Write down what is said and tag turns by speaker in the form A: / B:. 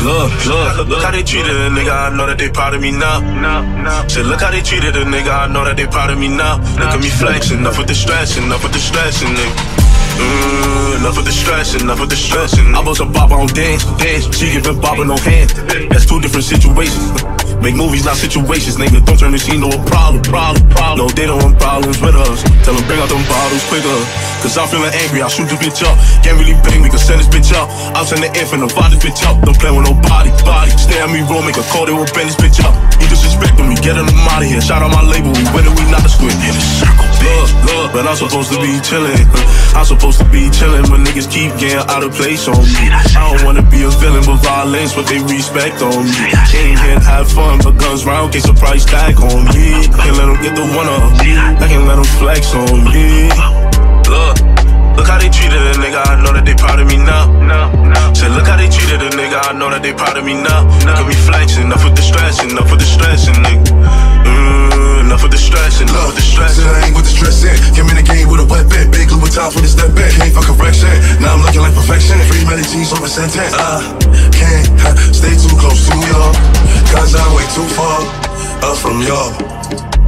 A: Look, look, look how they treated a nigga. I know that they proud of me now. Said, look how they treated a nigga. I know that they proud of me now. Look at me flexing, enough with the stressing, enough with the stressing, nigga. Mm, enough with the stressing, enough with the stressing. I bust a bop, don't dance, dance. She giving bop no hand. That's two different situations. Make movies, not situations, nigga. Don't turn the scene to a problem, problem, problem. No, they don't want problems with us. Tell them bring out them bottles quicker. Cause I'm feeling angry, I'll shoot this bitch up. Can't really bang, we can send this bitch up. I'll send the infant, vibe this bitch up. Don't play with nobody, body. Stay on me, roll, make a call, they will bend this bitch up. You disrespecting me, get them out of here. Shout out my label, we winning, we not a squid. In a circle, look, but I'm supposed to be chillin'. I'm supposed to be chillin' when niggas keep getting out of place on me. I don't wanna be a villain, but violence, what they respect on me. Ain't here to have fun, but guns round, case a price tag on me. Can't let them get the one up. I can't let them flex on me. Look, look how they treated a nigga. I know that they proud of me now. Said, look how they treated a nigga. I know that they proud of me now. Look at me flexing, enough with the stressing,
B: correction. Now I'm looking like perfection. Free medicines over sentence. I can't stay too close to y'all. Cause I'm way too far up from y'all.